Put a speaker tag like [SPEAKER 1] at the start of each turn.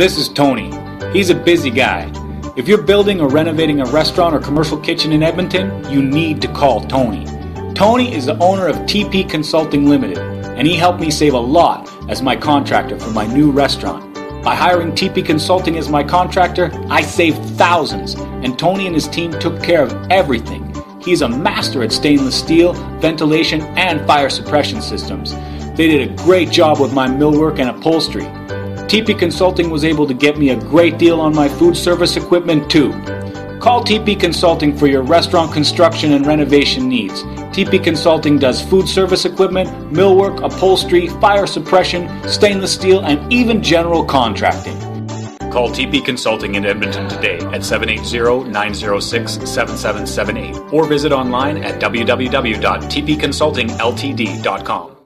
[SPEAKER 1] This is Tony. He's a busy guy. If you're building or renovating a restaurant or commercial kitchen in Edmonton, you need to call Tony. Tony is the owner of TP Consulting Limited, and he helped me save a lot as my contractor for my new restaurant. By hiring TP Consulting as my contractor, I saved thousands, and Tony and his team took care of everything. He's a master at stainless steel, ventilation, and fire suppression systems. They did a great job with my millwork and upholstery. TP Consulting was able to get me a great deal on my food service equipment too. Call TP Consulting for your restaurant construction and renovation needs. TP Consulting does food service equipment, millwork, upholstery, fire suppression, stainless steel, and even general contracting. Call TP Consulting in Edmonton today at 780-906-7778 or visit online at www.tpconsultingltd.com.